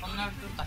こんなと